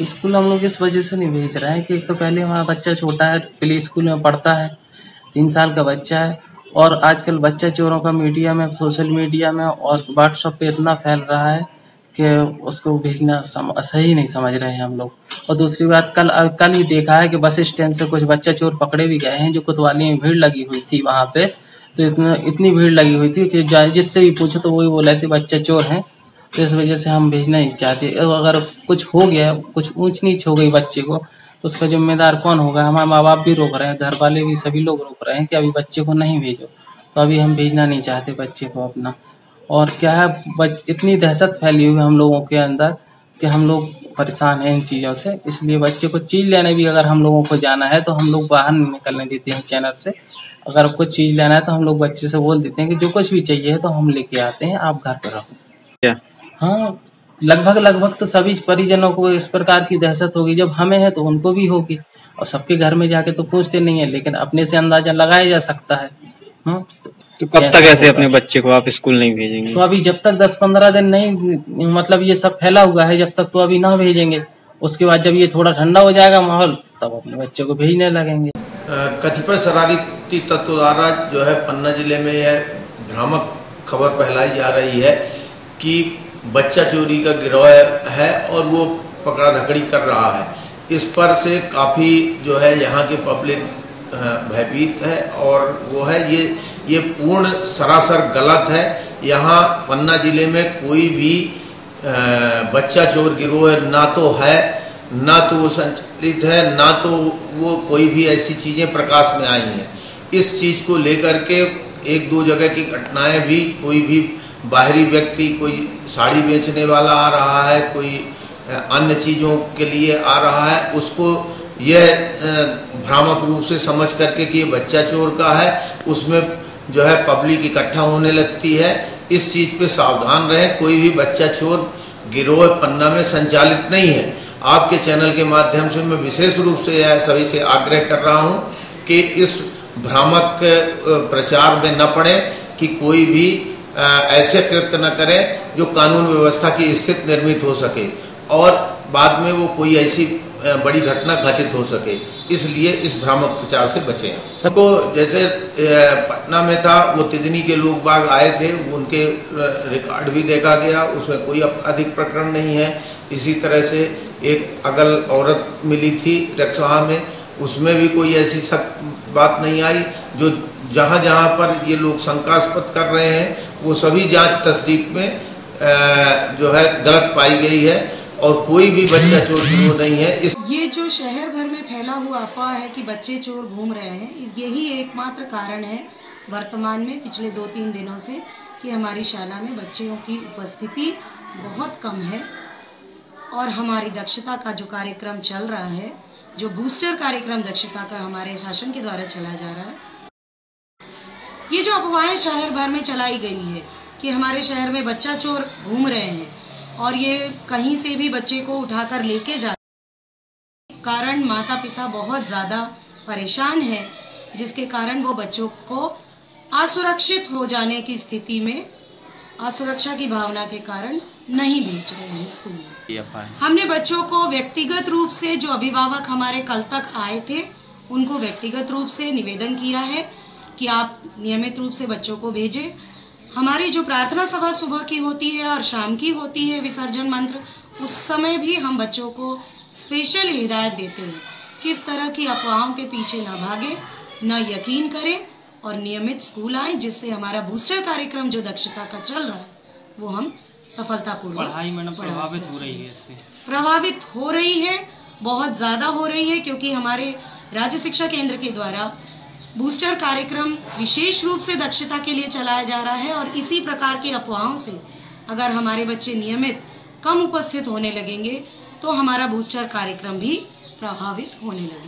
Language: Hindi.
स्कूल हम लोग इस वजह से नहीं भेज रहे हैं कि एक तो पहले हमारा बच्चा छोटा है प्ले स्कूल में पढ़ता है, तीन साल का बच्चा है और आजकल बच्चा चोरों का मीडिया में, सोशल मीडिया में और व्हाट्सअप पे इतना फैल रहा है कि उसको भेजना सही नहीं समझ रहे हैं हम लोग। और दूसरी बात, कल कल ही देखा है कि बस स्टैंड से कुछ बच्चा चोर पकड़े भी गए हैं, जो कोतवाली में भीड़ लगी हुई थी वहाँ पे। तो इतना, इतनी भीड़ लगी हुई थी कि जिससे भी पूछो तो वही बोला थे, बच्चा चोर हैं। तो इस वजह से हम भेजना नहीं चाहते अगर कुछ हो गया कुछ ऊंच नीच हो गई बच्चे को तो उसका जिम्मेदार कौन होगा? हमारे माँ बाप भी रोक रहे हैं घर वाले भी सभी लोग रोक रहे हैं कि अभी बच्चे को नहीं भेजो। तो अभी हम भेजना नहीं चाहते बच्चे को अपना। और क्या है बच, इतनी दहशत फैली हुई है हम लोगों के अंदर कि हम लोग परेशान हैं इन चीज़ों से। इसलिए बच्चे को चीज़ लेने भी अगर हम लोगों को जाना है तो हम लोग बाहर नहीं निकलने देते हैं चैनल से। अगर कुछ चीज़ लेना है तो हम लोग बच्चे से बोल देते हैं कि जो कुछ भी चाहिए है तो हम लेके आते हैं आप घर पर रहो। हाँ लगभग लगभग तो सभी परिजनों को इस प्रकार की दहशत होगी। जब हमें है तो उनको भी होगी। और सबके घर में जाके तो पूछते नहीं है लेकिन अपने से अंदाज़ा लगाया जा सकता है। हाँ? तो कब तक ऐसे अपने बच्चे को आप स्कूल नहीं भेजेंगे? तो अभी जब तक दस पंद्रह दिन नहीं मतलब ये सब फैला हुआ है जब तक तो अभी ना भेजेंगे। उसके बाद जब ये थोड़ा ठंडा हो जाएगा माहौल तब अपने बच्चे को भेजने लगेंगे। कतिपय शरारती तत्व द्वारा जो है पन्ना ज़िले में यह भ्रामक खबर फैलाई जा रही है कि बच्चा चोरी का गिरोह है और वो पकड़ा धकड़ी कर रहा है। इस पर से काफ़ी जो है यहाँ के पब्लिक भयभीत है और वो है ये ये पूर्ण सरासर गलत है। यहाँ पन्ना ज़िले में कोई भी बच्चा चोर गिरोह ना तो है, ना तो वो संचालित है, ना तो वो कोई भी ऐसी चीज़ें प्रकाश में आई हैं। इस चीज़ को लेकर के एक दो जगह की घटनाएँ भी कोई भी बाहरी व्यक्ति कोई साड़ी बेचने वाला आ रहा है, कोई अन्य चीज़ों के लिए आ रहा है, उसको यह भ्रामक रूप से समझ करके कि ये बच्चा चोर का है, उसमें जो है पब्लिक इकट्ठा होने लगती है। इस चीज़ पे सावधान रहें, कोई भी बच्चा चोर गिरोह पन्ना में संचालित नहीं है। आपके चैनल के माध्यम से मैं विशेष रूप से यह सभी से आग्रह कर रहा हूँ कि इस भ्रामक प्रचार में न पड़े कि कोई भी ऐसे कृत्य न करें जो कानून व्यवस्था की स्थिति निर्मित हो सके। और बाद में वो कोई ऐसी बड़ी घटना घटित हो सके। इसलिए इस भ्रामक प्रचार से बचें। सबको जैसे पटना में था वो तिदनी के लोग बाग आए थे उनके रिकॉर्ड भी देखा गया उसमें कोई अधिक प्रकरण नहीं है। इसी तरह से एक अगल औरत मिली थी रक्षवा में उसमें भी कोई ऐसी सख्त बात नहीं आई जो जहाँ जहाँ पर ये लोग शंकास्पद कर रहे हैं, वो सभी जाँच तस्दीक में जो है, गलत पाई गई है और कोई भी बच्चा चोर गिरोह नहीं है। इस ये जो शहर भर में फैला हुआ अफवाह है कि बच्चे चोर घूम रहे हैं, इस यही एकमात्र कारण है वर्तमान में पिछले दो तीन दिनों से कि हमारी शाला में बच्चों की उपस्थिति बहुत कम है और हमारी दक्षता का जो कार्यक्रम चल रहा है, जो बूस्टर कार्यक्रम दक्षता का हमारे शासन के द्वारा चला जा रहा है ये जो अफवाहें शहर भर में चलाई गई है कि हमारे शहर में बच्चा चोर घूम रहे हैं और ये कहीं से भी बच्चे को उठाकर लेके जा कारण माता पिता बहुत ज़्यादा परेशान है जिसके कारण वो बच्चों को असुरक्षित हो जाने की स्थिति में असुरक्षा की भावना के कारण नहीं भेज रहे हैं स्कूल हमने बच्चों को व्यक्तिगत रूप से जो अभिभावक हमारे कल तक आए थे उनको व्यक्तिगत रूप से निवेदन किया है कि आप नियमित रूप से बच्चों को भेजें। हमारी जो प्रार्थना सभा सुबह की होती है और शाम की होती है विसर्जन मंत्र उस समय भी हम बच्चों को स्पेशल हिदायत देते हैं किस तरह की अफवाहों के पीछे न भागे न यकीन करें और नियमित स्कूल आए जिससे हमारा बूस्टर कार्यक्रम जो दक्षता का चल रहा है वो हम सफलतापूर्वक पढ़ाई मैडम प्रभावित हो। रही है इससे। प्रभावित हो रही है बहुत ज़्यादा हो रही है क्योंकि हमारे राज्य शिक्षा केंद्र के द्वारा बूस्टर कार्यक्रम विशेष रूप से दक्षता के लिए चलाया जा रहा है और इसी प्रकार की अफवाहों से अगर हमारे बच्चे नियमित कम उपस्थित होने लगेंगे तो हमारा बूस्टर कार्यक्रम भी प्रभावित होने लगेगा।